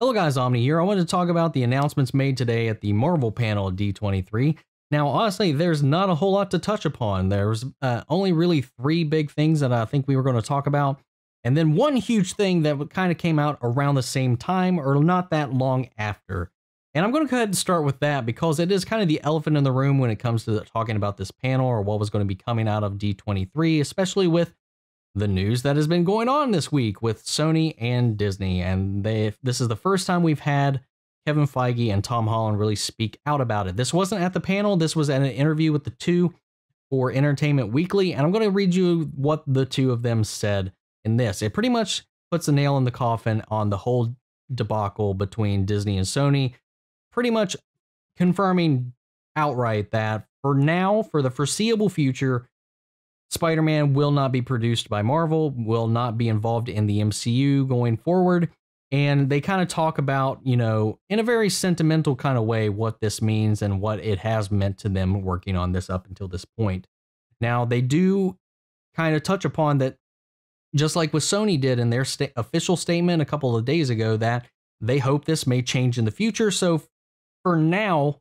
Hello guys, Omni here. I wanted to talk about the announcements made today at the Marvel panel at D23. Now, honestly, there's not a whole lot to touch upon. There's uh, only really three big things that I think we were going to talk about. And then one huge thing that kind of came out around the same time or not that long after. And I'm going to go ahead and start with that because it is kind of the elephant in the room when it comes to talking about this panel or what was going to be coming out of D23, especially with the news that has been going on this week with Sony and Disney. And they this is the first time we've had Kevin Feige and Tom Holland really speak out about it. This wasn't at the panel, this was at an interview with the two for Entertainment Weekly. And I'm going to read you what the two of them said in this. It pretty much puts a nail in the coffin on the whole debacle between Disney and Sony, pretty much confirming outright that for now, for the foreseeable future, Spider Man will not be produced by Marvel, will not be involved in the MCU going forward. And they kind of talk about, you know, in a very sentimental kind of way, what this means and what it has meant to them working on this up until this point. Now, they do kind of touch upon that, just like what Sony did in their sta- official statement a couple of days ago, that they hope this may change in the future. So for now,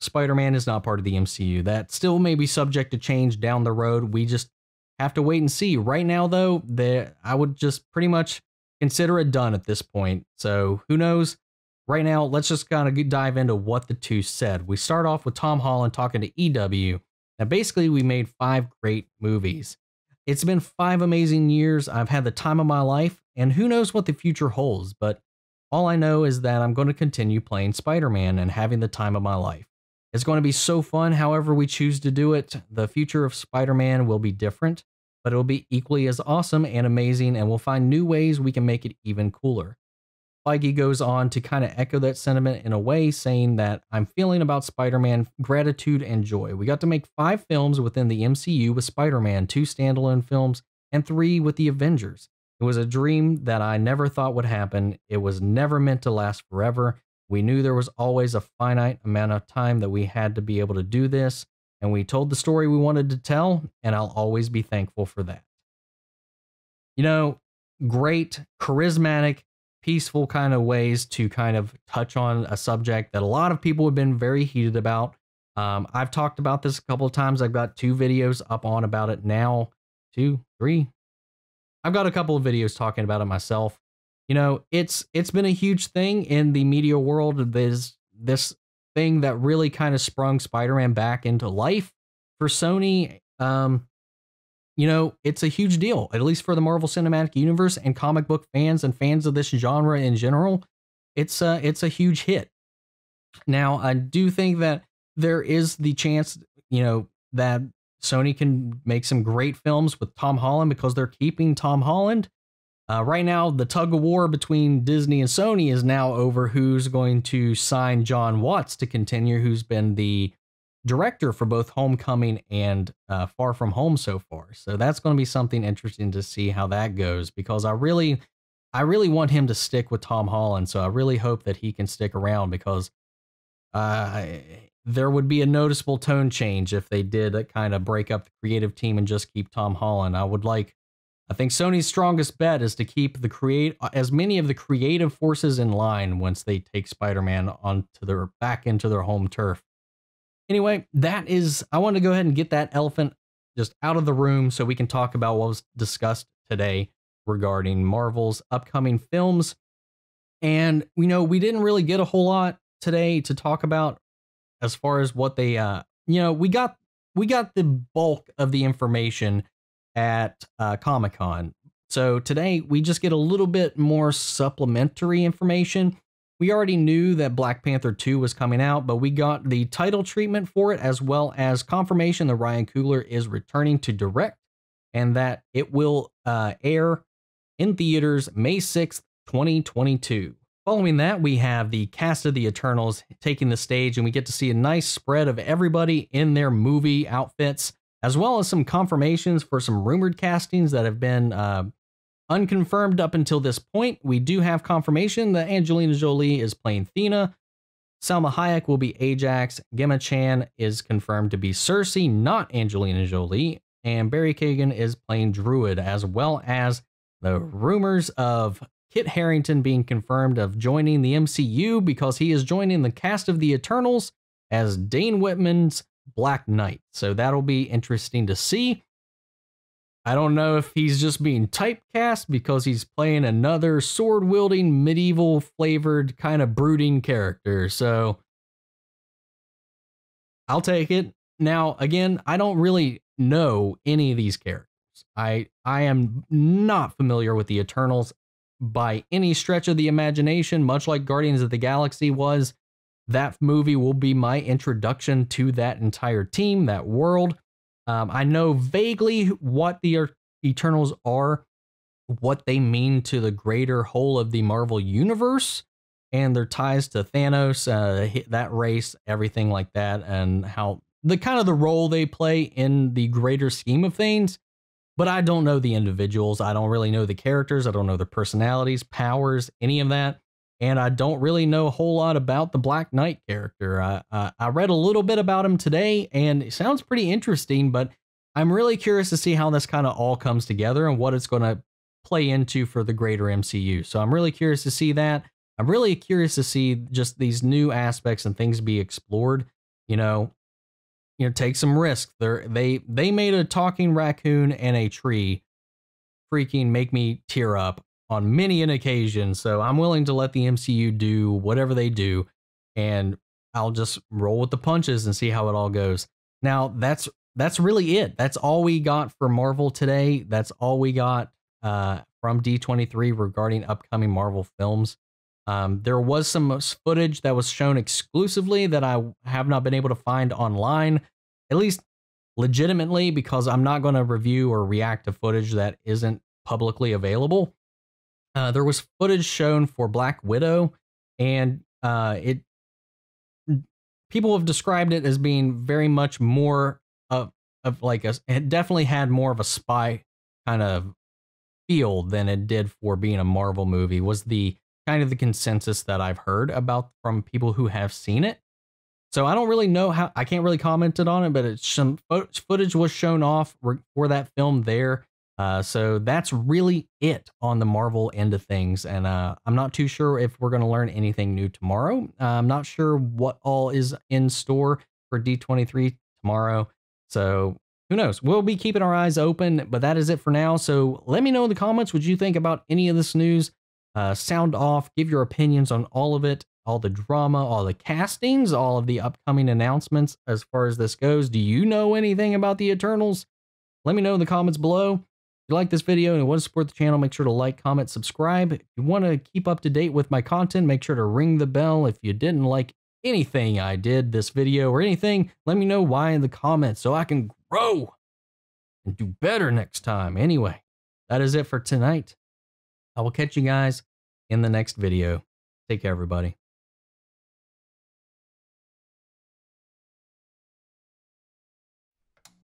Spider Man is not part of the MCU. That still may be subject to change down the road. We just have to wait and see. Right now, though, I would just pretty much consider it done at this point. So who knows? Right now, let's just kind of dive into what the two said. We start off with Tom Holland talking to EW. Now, basically, we made five great movies. It's been five amazing years. I've had the time of my life, and who knows what the future holds. But all I know is that I'm going to continue playing Spider Man and having the time of my life. It's going to be so fun, however, we choose to do it. The future of Spider Man will be different, but it will be equally as awesome and amazing, and we'll find new ways we can make it even cooler. Feige goes on to kind of echo that sentiment in a way, saying that I'm feeling about Spider Man gratitude and joy. We got to make five films within the MCU with Spider Man, two standalone films, and three with the Avengers. It was a dream that I never thought would happen. It was never meant to last forever, we knew there was always a finite amount of time that we had to be able to do this, and we told the story we wanted to tell, and I'll always be thankful for that. You know, great, charismatic, peaceful kind of ways to kind of touch on a subject that a lot of people have been very heated about. Um, I've talked about this a couple of times. I've got two videos up on about it now. Two, three. I've got a couple of videos talking about it myself you know, it's it's been a huge thing in the media world. This this thing that really kind of sprung Spider-Man back into life for Sony. Um, you know, it's a huge deal, at least for the Marvel Cinematic Universe and comic book fans and fans of this genre in general. It's a it's a huge hit. Now, I do think that there is the chance, you know, that Sony can make some great films with Tom Holland because they're keeping Tom Holland. Uh, right now, the tug of war between Disney and Sony is now over who's going to sign Jon Watts to continue, who's been the director for both Homecoming and uh, Far From Home so far. So that's going to be something interesting to see how that goes because I really, I really want him to stick with Tom Holland. So I really hope that he can stick around because uh, there would be a noticeable tone change if they did kind of break up the creative team and just keep Tom Holland. I would like I think Sony's strongest bet is to keep the create as many of the creative forces in line once they take Spider-Man onto their back into their home turf. Anyway, that is I want to go ahead and get that elephant just out of the room so we can talk about what was discussed today regarding Marvel's upcoming films. And we know we didn't really get a whole lot today to talk about as far as what they uh you know, we got we got the bulk of the information at uh, Comic Con. So today we just get a little bit more supplementary information. We already knew that Black Panther 2 was coming out, but we got the title treatment for it as well as confirmation that Ryan Coogler is returning to direct and that it will uh, air in theaters May 6th, 2022. Following that, we have the cast of the Eternals taking the stage, and we get to see a nice spread of everybody in their movie outfits as well as some confirmations for some rumored castings that have been uh, unconfirmed up until this point. We do have confirmation that Angelina Jolie is playing Thena. Salma Hayek will be Ajak. Gemma Chan is confirmed to be Sersi, not Angelina Jolie. And Barry Keoghan is playing Druig, as well as the rumors of Kit Harington being confirmed of joining the MCU because he is joining the cast of the Eternals as Dane Whitman's Black Knight. So that'll be interesting to see. I don't know if he's just being typecast because he's playing another sword wielding, medieval flavored, kind of brooding character. So I'll take it. Now, again, I don't really know any of these characters. I I am not familiar with the Eternals by any stretch of the imagination, much like Guardians of the Galaxy was. That movie will be my introduction to that entire team, that world. Um, I know vaguely what the Eternals are, what they mean to the greater whole of the Marvel universe, and their ties to Thanos, uh, that race, everything like that, and how the kind of the role they play in the greater scheme of things. But I don't know the individuals. I don't really know the characters. I don't know their personalities, powers, any of that and I don't really know a whole lot about the Black Knight character. I, uh, I read a little bit about him today, and it sounds pretty interesting, but I'm really curious to see how this kind of all comes together and what it's going to play into for the greater MCU. So I'm really curious to see that. I'm really curious to see just these new aspects and things be explored. You know, you know, take some risk. They they they made a talking raccoon and a tree freaking make me tear up on many an occasion. So I'm willing to let the MCU do whatever they do, and I'll just roll with the punches and see how it all goes. Now that's that's really it. That's all we got for Marvel today. That's all we got uh, from D23 regarding upcoming Marvel films. Um, there was some footage that was shown exclusively that I have not been able to find online, at least legitimately, because I'm not going to review or react to footage that isn't publicly available. Uh, there was footage shown for Black Widow, and uh, it people have described it as being very much more of of like a it definitely had more of a spy kind of feel than it did for being a Marvel movie. Was the kind of the consensus that I've heard about from people who have seen it. So I don't really know how I can't really comment on it, but it's some footage was shown off for that film there. Uh, so that's really it on the Marvel end of things. And uh, I'm not too sure if we're going to learn anything new tomorrow. Uh, I'm not sure what all is in store for D23 tomorrow. So who knows? We'll be keeping our eyes open, but that is it for now. So let me know in the comments what you think about any of this news. Uh, sound off, give your opinions on all of it, all the drama, all the castings, all of the upcoming announcements as far as this goes. Do you know anything about the Eternals? Let me know in the comments below you like this video and you want to support the channel, make sure to like, comment, subscribe. If you want to keep up to date with my content, make sure to ring the bell. If you didn't like anything I did this video or anything, let me know why in the comments so I can grow and do better next time. Anyway, that is it for tonight. I will catch you guys in the next video. Take care, everybody.